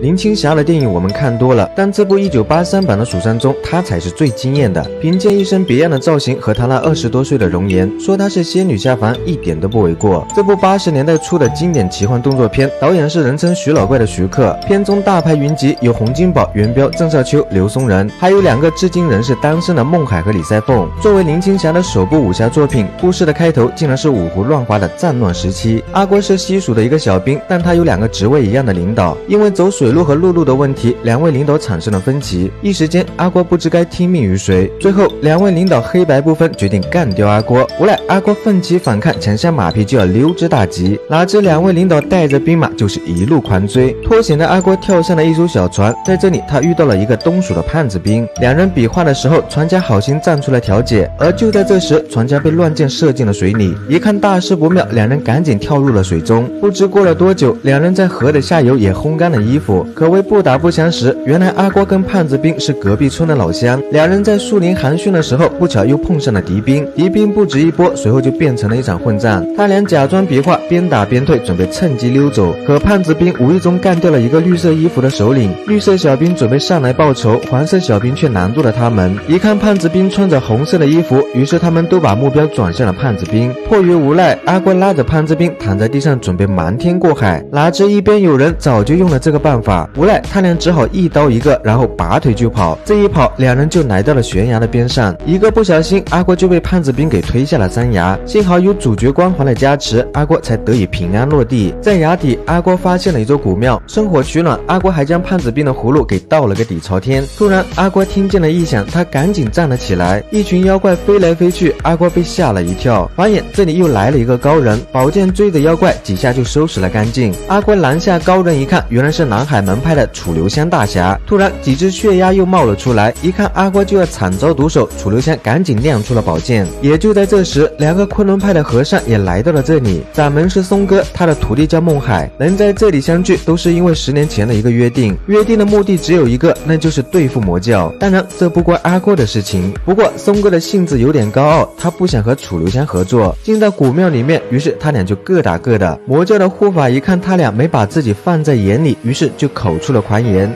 林青霞的电影我们看多了，但这部1983版的《蜀山》中，她才是最惊艳的。凭借一身别样的造型和她那二十多岁的容颜，说她是仙女下凡一点都不为过。这部八十年代初的经典奇幻动作片，导演是人称徐老怪的徐克。片中大牌云集有洪金宝、元彪、郑少秋、刘松仁，还有两个至今仍是单身的孟海和李赛凤。作为林青霞的首部武侠作品，故事的开头竟然是五胡乱华的战乱时期。阿郭是西蜀的一个小兵，但他有两个职位一样的领导，因为走水路和陆路的问题，两位领导产生了分歧。一时间，阿郭不知该听命于谁。最后，两位领导黑白不分，决定干掉阿郭。无奈阿郭奋起反抗，抢下马匹就要溜之大吉，哪知两位领导带着兵马就是一路狂追。脱险的阿郭跳上了一艘小船，在这里他遇到了一个东蜀的胖子兵。两人比划的时候，船家好心站出来调解。而就在这时，船家被乱箭射进了水里。一看大事不妙，两人赶紧跳入了水中。不知过了多久，两人在河的下游也烘干了衣服，可谓不打不相识。原来阿郭跟胖子兵是隔壁村的老乡，两人在树林寒暄的时候，不巧又碰上了敌兵。敌兵不止一波，随后就变成了一场混战。他俩假装比划，边打边退，准备趁机溜走。可胖子兵无意中干掉了一个绿色衣服的首领，绿色小兵准备上来报仇，黄色小兵却拦住了他们。一看胖子兵穿着红色的衣服，于是他们都把目标转向了胖子兵。迫于无奈，阿郭拉着胖子兵躺在地上，准备瞒天过海。哪知一边有人早就用了这个办法，无奈他俩只好一刀一个，然后拔腿就跑。这一跑，两人就来到了悬崖的边上，一个不小心，阿郭就被胖子兵给推下了山崖。幸好有主角光环的加持，阿郭才得以平安落地。在崖底，阿郭发现了一座古庙，生火取暖。阿郭还将胖子兵的葫芦给倒了个底朝天。突然，阿郭听见了异响，他赶紧站了起来。一群妖怪飞来飞去，阿郭被吓了一跳。转眼这里又来了一个高人，宝剑追着妖怪，几下就收拾了干净。阿郭拦下高人一看，原来是南海门派的楚留香大侠。突然，几只血鸭又冒了出来，一看阿瓜就要惨遭毒手，楚留香赶紧亮出了宝剑。也就在这时，两个昆仑派的和尚也来到了这里。掌门是松哥，他的徒弟叫孟海，能在这里相聚，都是因为十年前的一个约定。约定的目的只有一个，那就是对付魔教。当然，这不关阿郭的事情。不过松哥的性子有点高傲，他不想和楚留香合作。进到古庙里面，于是他俩就各打各的。魔教的护法一看他俩没把自己放在眼里，于是就口出了狂言。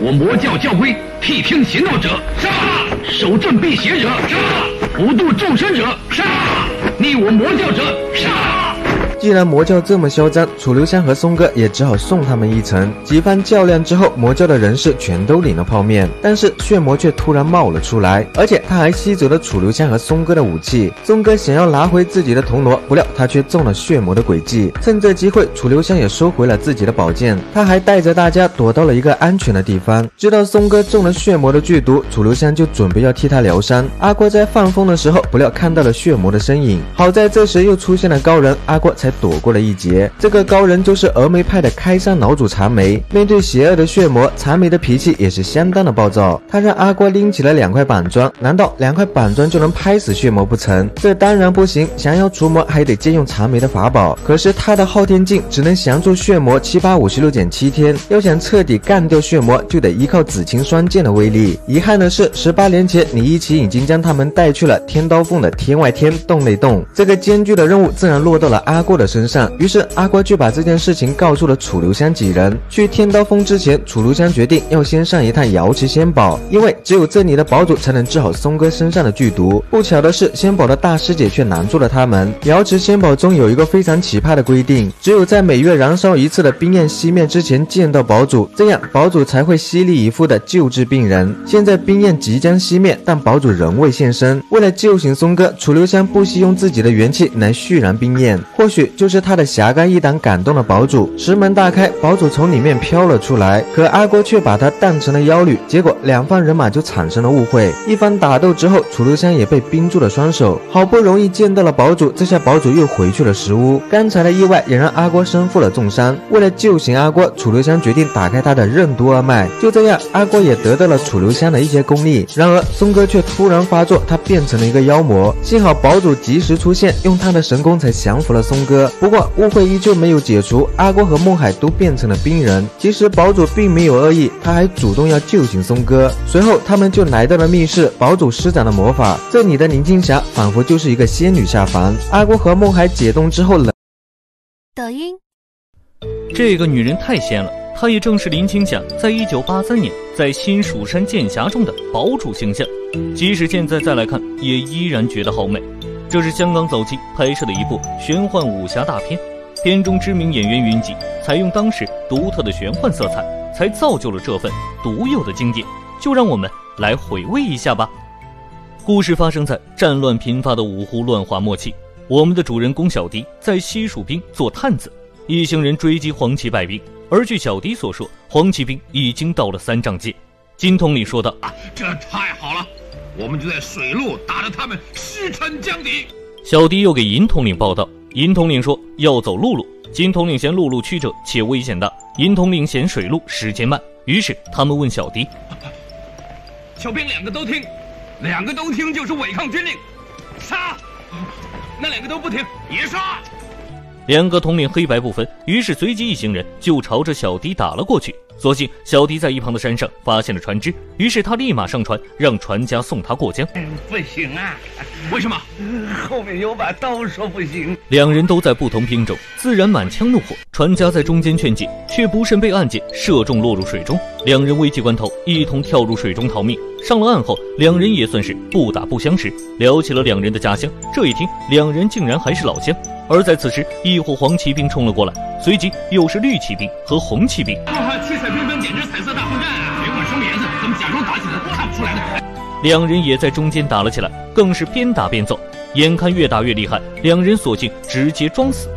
我魔教教规：替天行道者杀，守正辟邪者杀，不度众生者杀，逆我魔教者杀。既然魔教这么嚣张，楚留香和松哥也只好送他们一程。几番较量之后，魔教的人士全都领了泡面，但是血魔却突然冒了出来，而且他还吸走了楚留香和松哥的武器。松哥想要拿回自己的铜锣，不料他却中了血魔的诡计。趁这机会，楚留香也收回了自己的宝剑，他还带着大家躲到了一个安全的地方。知道松哥中了血魔的剧毒，楚留香就准备要替他疗伤。阿郭在放风的时候，不料看到了血魔的身影，好在这时又出现了高人，阿郭才。躲过了一劫。这个高人就是峨眉派的开山老祖长眉。面对邪恶的血魔，长眉的脾气也是相当的暴躁。他让阿郭拎起了两块板砖，难道两块板砖就能拍死血魔不成？这当然不行。想要除魔，还得借用长眉的法宝。可是他的昊天镜只能降住血魔七八五十六减七天，要想彻底干掉血魔，就得依靠紫青双剑的威力。遗憾的是，十八年前李一奇已经将他们带去了天刀峰的天外天洞内洞。这个艰巨的任务自然落到了阿郭的。身上，于是阿瓜就把这件事情告诉了楚留香几人。去天刀峰之前，楚留香决定要先上一趟瑶池仙堡，因为只有这里的堡主才能治好松哥身上的剧毒。不巧的是，仙堡的大师姐却拦住了他们。瑶池仙堡中有一个非常奇葩的规定，只有在每月燃烧一次的冰焰熄灭之前见到堡主，这样堡主才会悉力以赴的救治病人。现在冰焰即将熄灭，但堡主仍未现身。为了救醒松哥，楚留香不惜用自己的元气来续燃冰焰，或许就是他的侠肝义胆感动了堡主，石门大开，堡主从里面飘了出来。可阿郭却把他当成了妖女，结果两方人马就产生了误会。一番打斗之后，楚留香也被冰住了双手。好不容易见到了堡主，这下堡主又回去了石屋。刚才的意外也让阿郭身负了重伤。为了救醒阿郭，楚留香决定打开他的任督二脉。就这样，阿郭也得到了楚留香的一些功力。然而松哥却突然发作，他变成了一个妖魔。幸好堡主及时出现，用他的神功才降服了松哥。不过误会依旧没有解除，阿郭和孟海都变成了冰人。其实堡主并没有恶意，他还主动要救醒松哥。随后他们就来到了密室，堡主施展了魔法，这里的林青霞仿佛就是一个仙女下凡。阿郭和孟海解冻之后冷。抖音，这个女人太仙了。她也正是林青霞在一九八三年在新蜀山剑侠中的堡主形象，即使现在再来看，也依然觉得好美。这是香港早期拍摄的一部玄幻武侠大片，片中知名演员云集，采用当时独特的玄幻色彩，才造就了这份独有的经典。就让我们来回味一下吧。故事发生在战乱频发的五胡乱华末期，我们的主人公小迪在西蜀兵做探子，一行人追击黄旗败兵。而据小迪所说，黄旗兵已经到了三丈界。金统领说道：“啊这太好了，我们就在水路打得他们尸沉江底。”小迪又给银统领报道，银统领说要走陆路。金统领嫌陆路曲折且危险大，银统领嫌水路时间慢，于是他们问小迪：“小兵两个都听，两个都听就是违抗军令，杀！那两个都不听也杀。”两个统领黑白不分，于是随即一行人就朝着小迪打了过去。所幸小迪在一旁的山上发现了船只，于是他立马上船，让船家送他过江。不行啊，为什么？后面有把刀，说不行。两人都在不同兵种，自然满腔怒火。船家在中间劝解，却不慎被暗箭射中，落入水中。两人危急关头，一同跳入水中逃命。上了岸后，两人也算是不打不相识，聊起了两人的家乡。这一听，两人竟然还是老乡。而在此时，一伙黄骑兵冲了过来，随即又是绿骑兵和红骑兵，七彩缤纷，简直彩色大混战啊！别管什么颜色，咱们假装打起来，看不出来的。两人也在中间打了起来，更是边打边揍。眼看越打越厉害，两人索性直接装死。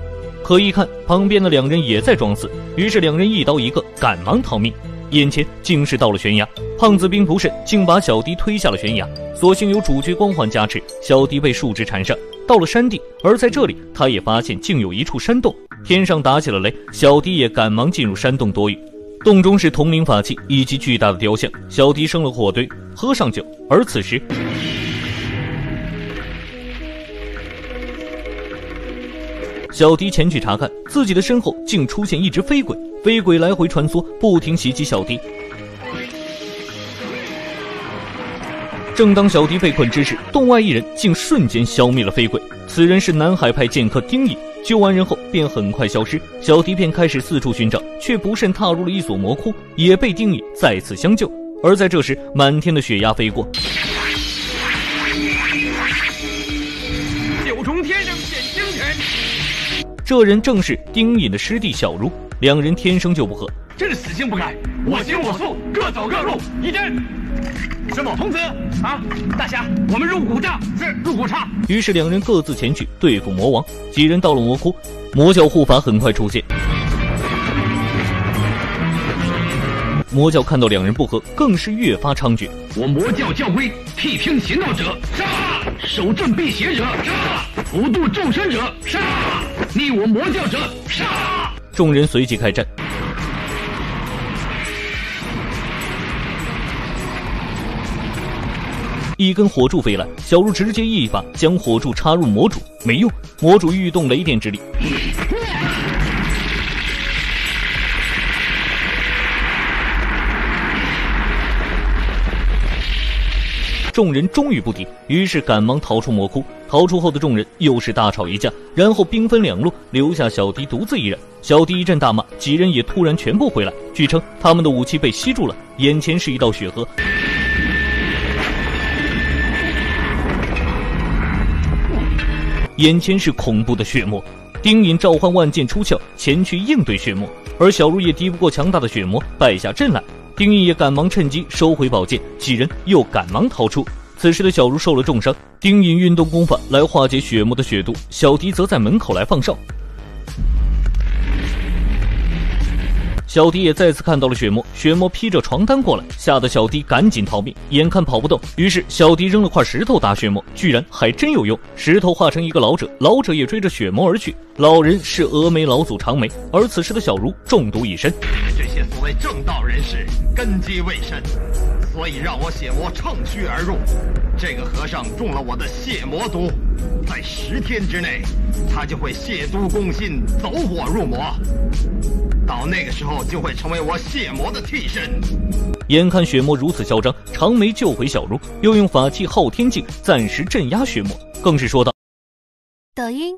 可一看旁边的两人也在装死，于是两人一刀一个，赶忙逃命。眼前竟是到了悬崖，胖子兵不慎，竟把小迪推下了悬崖。所幸有主角光环加持，小迪被树枝缠上。到了山地，而在这里，他也发现竟有一处山洞，天上打起了雷，小迪也赶忙进入山洞躲雨。洞中是铜陵法器以及巨大的雕像，小迪生了火堆，喝上酒。而此时，小迪前去查看，自己的身后竟出现一只飞鬼，飞鬼来回穿梭，不停袭击小迪。正当小迪被困之时，洞外一人竟瞬间消灭了飞鬼。此人是南海派剑客丁隐。救完人后，便很快消失。小迪便开始四处寻找，却不慎踏入了一所魔窟，也被丁隐再次相救。而在这时，满天的血压飞过，九重天上显星辰。这人正是丁隐的师弟小茹，两人天生就不和，真是死性不改，我行我素，各走各路。一真。什么？童子啊！大侠，我们入古帐，是入古刹。于是两人各自前去对付魔王。几人到了魔窟，魔教护法很快出现。魔教看到两人不和，更是越发猖獗。我魔教教规：谛听邪道者杀，守正辟邪者杀，普度众生者杀，逆我魔教者杀。众人随即开战。一根火柱飞来，小茹直接一把将火柱插入魔主，没用，魔主欲动雷电之力。众人终于不敌，于是赶忙逃出魔窟。逃出后的众人又是大吵一架，然后兵分两路，留下小迪独自一人。小迪一阵大骂，几人也突然全部回来。据称，他们的武器被吸住了，眼前是一道血河。眼前是恐怖的血魔，丁隐召唤万剑出鞘，前去应对血魔，而小如也敌不过强大的血魔，败下阵来。丁隐也赶忙趁机收回宝剑，几人又赶忙逃出。此时的小如受了重伤，丁隐运动功法来化解血魔的血毒，小迪则在门口来放哨。小迪也再次看到了血魔，血魔披着床单过来，吓得小迪赶紧逃命。眼看跑不动，于是小迪扔了块石头打血魔，居然还真有用。石头化成一个老者，老者也追着血魔而去。老人是峨眉老祖长眉，而此时的小茹中毒已深。这些所谓正道人士根基未深，所以让我血魔乘虚而入。这个和尚中了我的血魔毒，在十天之内，他就会亵渎攻心，走火入魔。到那个时候，就会成为我血魔的替身。眼看血魔如此嚣张，长眉救回小茹，又用法器昊天镜暂时镇压血魔，更是说道：“抖音。”